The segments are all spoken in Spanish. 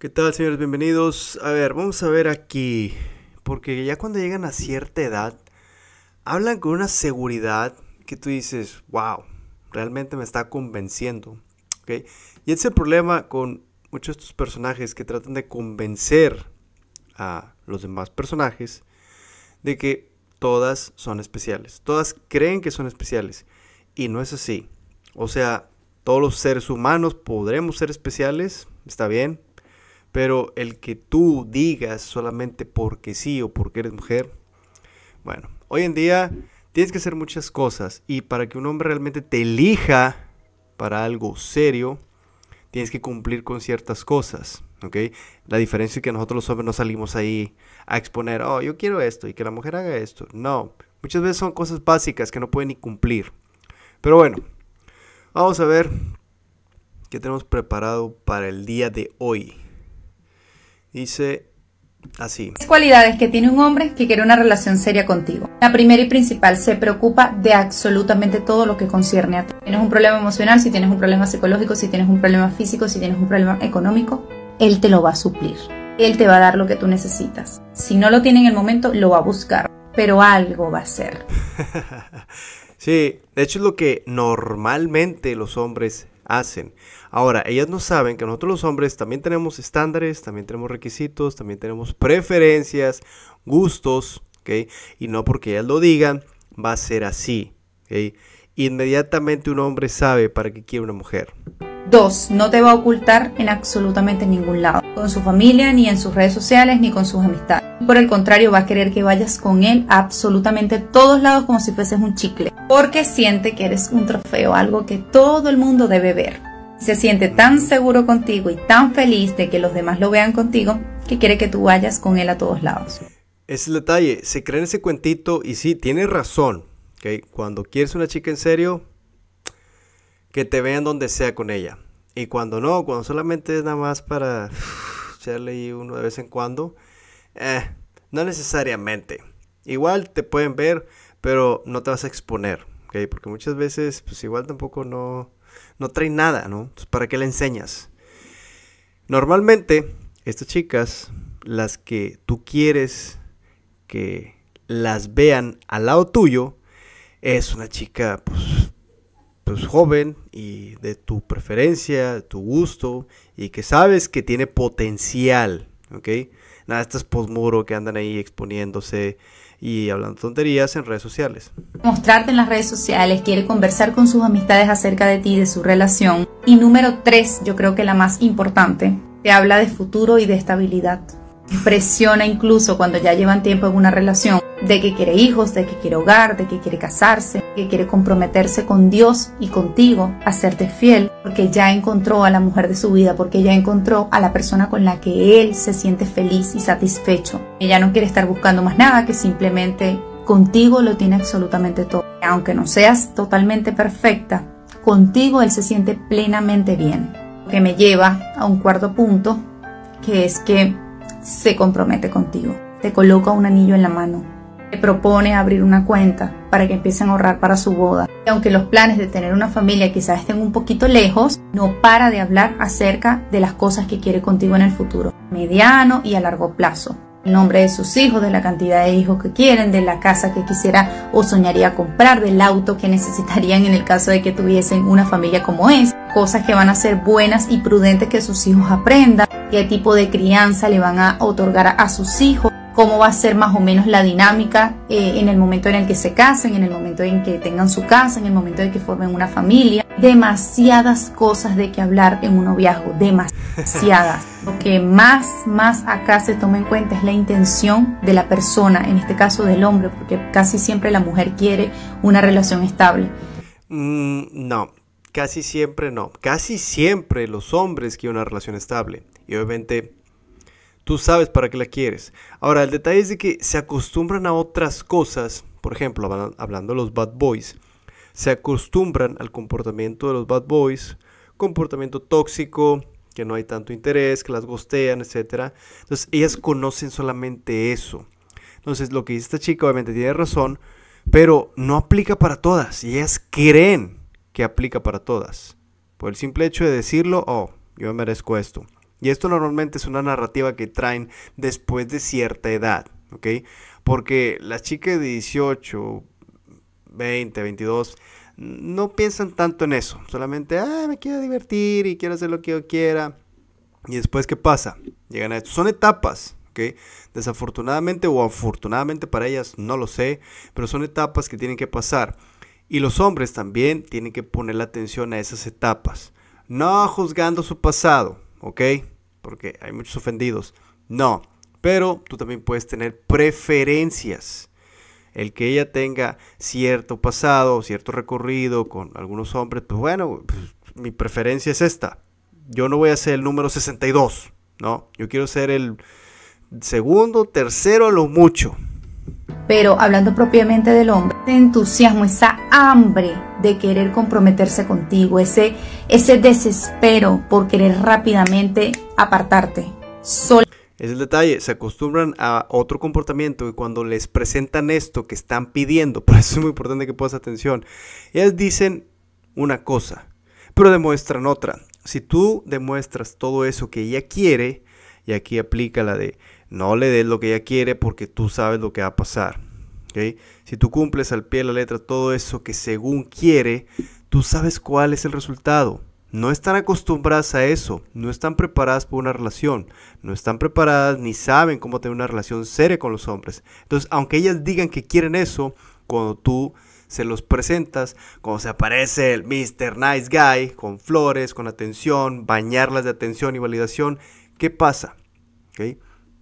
¿Qué tal, señores? Bienvenidos. A ver, vamos a ver aquí. Porque ya cuando llegan a cierta edad, hablan con una seguridad que tú dices, wow, realmente me está convenciendo. ¿ok? Y ese es el problema con muchos de estos personajes que tratan de convencer a los demás personajes de que todas son especiales. Todas creen que son especiales. Y no es así. O sea, todos los seres humanos podremos ser especiales, está bien, pero el que tú digas solamente porque sí o porque eres mujer, bueno, hoy en día tienes que hacer muchas cosas y para que un hombre realmente te elija para algo serio, tienes que cumplir con ciertas cosas, ¿ok? La diferencia es que nosotros los hombres no salimos ahí a exponer, oh, yo quiero esto y que la mujer haga esto. No, muchas veces son cosas básicas que no pueden ni cumplir. Pero bueno, vamos a ver qué tenemos preparado para el día de hoy. Dice así. Tres cualidades que tiene un hombre que quiere una relación seria contigo. La primera y principal, se preocupa de absolutamente todo lo que concierne a ti. Si tienes un problema emocional, si tienes un problema psicológico, si tienes un problema físico, si tienes un problema económico, él te lo va a suplir. Él te va a dar lo que tú necesitas. Si no lo tiene en el momento, lo va a buscar. Pero algo va a ser. sí, de hecho es lo que normalmente los hombres hacen. Ahora, ellas no saben que nosotros los hombres también tenemos estándares, también tenemos requisitos, también tenemos preferencias, gustos, ¿ok? Y no porque ellas lo digan, va a ser así, ¿ok? Inmediatamente un hombre sabe para qué quiere una mujer. Dos, no te va a ocultar en absolutamente ningún lado, con su familia, ni en sus redes sociales, ni con sus amistades. Por el contrario, va a querer que vayas con él a absolutamente todos lados como si fueses un chicle, porque siente que eres un trofeo, algo que todo el mundo debe ver. Se siente tan seguro contigo y tan feliz de que los demás lo vean contigo que quiere que tú vayas con él a todos lados. Es el detalle, se cree en ese cuentito y sí, tiene razón. ¿okay? Cuando quieres una chica en serio, que te vean donde sea con ella. Y cuando no, cuando solamente es nada más para echarle uno de vez en cuando, eh, no necesariamente. Igual te pueden ver, pero no te vas a exponer, ¿ok? Porque muchas veces, pues igual tampoco no, no trae nada, ¿no? ¿para qué le enseñas? Normalmente, estas chicas, las que tú quieres que las vean al lado tuyo, es una chica, pues, pues joven y de tu preferencia, de tu gusto, y que sabes que tiene potencial, ¿ok? Nada, estas posmuro que andan ahí exponiéndose y hablando tonterías en redes sociales. Mostrarte en las redes sociales, quiere conversar con sus amistades acerca de ti, de su relación. Y número tres, yo creo que la más importante, te habla de futuro y de estabilidad. Presiona incluso cuando ya llevan tiempo en una relación de que quiere hijos, de que quiere hogar, de que quiere casarse, que quiere comprometerse con Dios y contigo, hacerte fiel, porque ya encontró a la mujer de su vida, porque ya encontró a la persona con la que él se siente feliz y satisfecho. Ella no quiere estar buscando más nada que simplemente contigo lo tiene absolutamente todo. Aunque no seas totalmente perfecta, contigo él se siente plenamente bien. Lo que me lleva a un cuarto punto, que es que se compromete contigo. Te coloca un anillo en la mano. Te propone abrir una cuenta para que empiecen a ahorrar para su boda. Y aunque los planes de tener una familia quizás estén un poquito lejos, no para de hablar acerca de las cosas que quiere contigo en el futuro, mediano y a largo plazo. El nombre de sus hijos, de la cantidad de hijos que quieren, de la casa que quisiera o soñaría comprar, del auto que necesitarían en el caso de que tuviesen una familia como es, cosas que van a ser buenas y prudentes que sus hijos aprendan, qué tipo de crianza le van a otorgar a sus hijos, cómo va a ser más o menos la dinámica eh, en el momento en el que se casen, en el momento en que tengan su casa, en el momento en que formen una familia. Demasiadas cosas de que hablar en un noviazgo, demasiadas. Lo que más, más acá se toma en cuenta es la intención de la persona, en este caso del hombre, porque casi siempre la mujer quiere una relación estable. Mm, no, casi siempre no. Casi siempre los hombres quieren una relación estable. Y obviamente Tú sabes para qué la quieres. Ahora, el detalle es de que se acostumbran a otras cosas. Por ejemplo, hablando de los bad boys, se acostumbran al comportamiento de los bad boys, comportamiento tóxico, que no hay tanto interés, que las gostean, etc. Entonces, ellas conocen solamente eso. Entonces, lo que dice esta chica obviamente tiene razón, pero no aplica para todas. Y ellas creen que aplica para todas. Por el simple hecho de decirlo, oh, yo merezco esto. Y esto normalmente es una narrativa que traen después de cierta edad, ¿ok? Porque las chicas de 18, 20, 22 no piensan tanto en eso. Solamente, ah, me quiero divertir y quiero hacer lo que yo quiera. Y después, ¿qué pasa? Llegan a esto. Son etapas, ¿ok? Desafortunadamente o afortunadamente para ellas, no lo sé, pero son etapas que tienen que pasar. Y los hombres también tienen que poner la atención a esas etapas. No juzgando su pasado, ¿ok? Porque hay muchos ofendidos. No, pero tú también puedes tener preferencias el que ella tenga cierto pasado, cierto recorrido con algunos hombres, pues bueno, pues, mi preferencia es esta. Yo no voy a ser el número 62, ¿no? Yo quiero ser el segundo, tercero a lo mucho. Pero hablando propiamente del hombre, ese entusiasmo, esa hambre de querer comprometerse contigo, ese, ese desespero por querer rápidamente apartarte. Es el detalle, se acostumbran a otro comportamiento y cuando les presentan esto que están pidiendo, por eso es muy importante que pongas atención, ellas dicen una cosa, pero demuestran otra. Si tú demuestras todo eso que ella quiere, y aquí aplica la de no le des lo que ella quiere porque tú sabes lo que va a pasar. Si tú cumples al pie de la letra todo eso que según quiere, tú sabes cuál es el resultado no están acostumbradas a eso, no están preparadas por una relación, no están preparadas ni saben cómo tener una relación seria con los hombres. Entonces, aunque ellas digan que quieren eso, cuando tú se los presentas, cuando se aparece el Mr. Nice Guy, con flores, con atención, bañarlas de atención y validación, ¿qué pasa?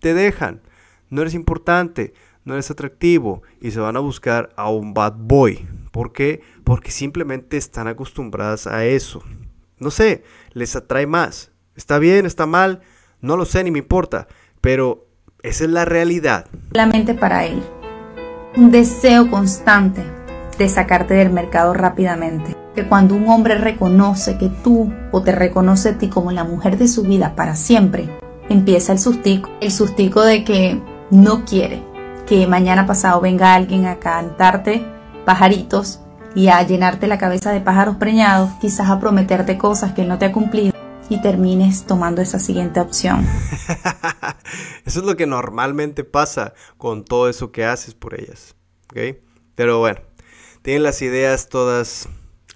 Te dejan, no eres importante, no eres atractivo y se van a buscar a un bad boy. ¿Por qué? Porque simplemente están acostumbradas a eso no sé, les atrae más. Está bien, está mal, no lo sé ni me importa, pero esa es la realidad. Solamente para él. Un deseo constante de sacarte del mercado rápidamente. Que cuando un hombre reconoce que tú o te reconoce a ti como la mujer de su vida para siempre, empieza el sustico. El sustico de que no quiere que mañana pasado venga alguien a cantarte pajaritos y a llenarte la cabeza de pájaros preñados, quizás a prometerte cosas que no te ha cumplido y termines tomando esa siguiente opción. eso es lo que normalmente pasa con todo eso que haces por ellas. ¿ok? Pero bueno, tienen las ideas todas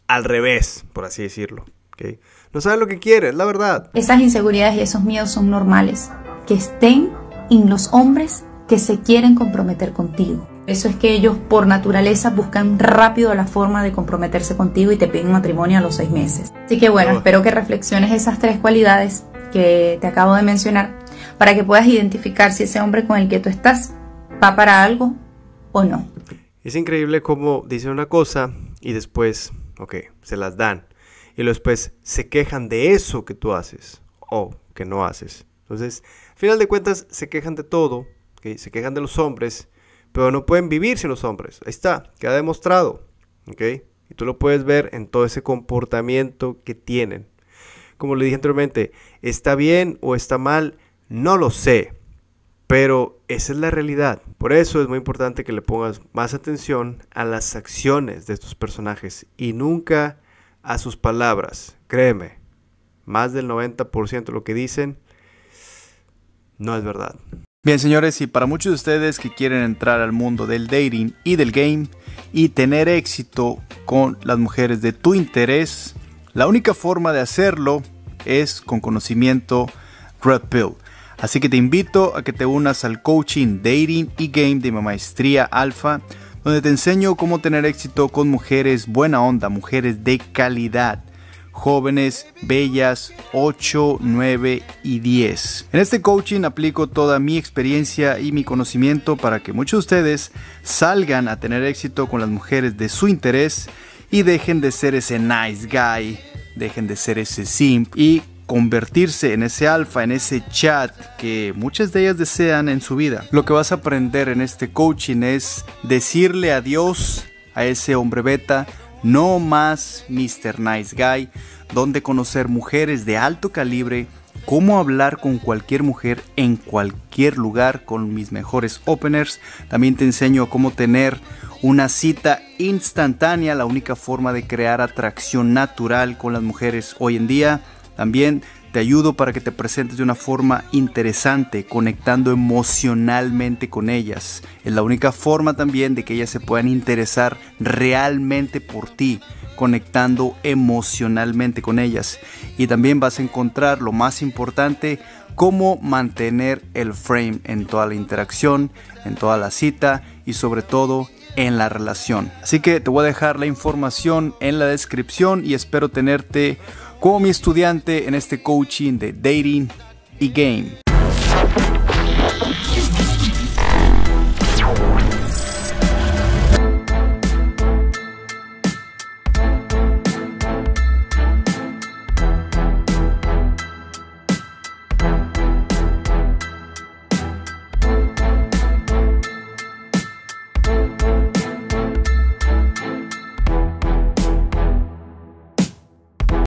al revés, por así decirlo. ¿ok? No saben lo que quieren, la verdad. Esas inseguridades y esos miedos son normales. Que estén en los hombres que se quieren comprometer contigo. Eso es que ellos por naturaleza buscan rápido la forma de comprometerse contigo y te piden matrimonio a los seis meses. Así que bueno, espero que reflexiones esas tres cualidades que te acabo de mencionar para que puedas identificar si ese hombre con el que tú estás va para algo o no. Es increíble cómo dicen una cosa y después, ok, se las dan. Y después se quejan de eso que tú haces o que no haces. Entonces, al final de cuentas, se quejan de todo, se quejan de los hombres pero no pueden vivir sin los hombres. Ahí está, queda demostrado. ¿Ok? Y tú lo puedes ver en todo ese comportamiento que tienen. Como le dije anteriormente, ¿está bien o está mal? No lo sé. Pero esa es la realidad. Por eso es muy importante que le pongas más atención a las acciones de estos personajes y nunca a sus palabras. Créeme, más del 90% de lo que dicen no es verdad. Bien, señores, y para muchos de ustedes que quieren entrar al mundo del dating y del game y tener éxito con las mujeres de tu interés, la única forma de hacerlo es con conocimiento Red Pill. Así que te invito a que te unas al coaching dating y game de mi maestría alfa, donde te enseño cómo tener éxito con mujeres buena onda, mujeres de calidad jóvenes, bellas, 8, 9 y 10. En este coaching aplico toda mi experiencia y mi conocimiento para que muchos de ustedes salgan a tener éxito con las mujeres de su interés y dejen de ser ese nice guy, dejen de ser ese simp y convertirse en ese alfa, en ese chat que muchas de ellas desean en su vida. Lo que vas a aprender en este coaching es decirle adiós a ese hombre beta, no más Mr. Nice Guy, donde conocer mujeres de alto calibre, cómo hablar con cualquier mujer en cualquier lugar con mis mejores openers. También te enseño cómo tener una cita instantánea, la única forma de crear atracción natural con las mujeres hoy en día. También Te ayudo para que te presentes de una forma interesante, conectando emocionalmente con ellas. Es la única forma también de que ellas se puedan interesar realmente por ti, conectando emocionalmente con ellas. Y también vas a encontrar lo más importante, cómo mantener el frame en toda la interacción, en toda la cita y sobre todo en la relación. Así que te voy a dejar la información en la descripción y espero tenerte como mi estudiante en este coaching de dating y game.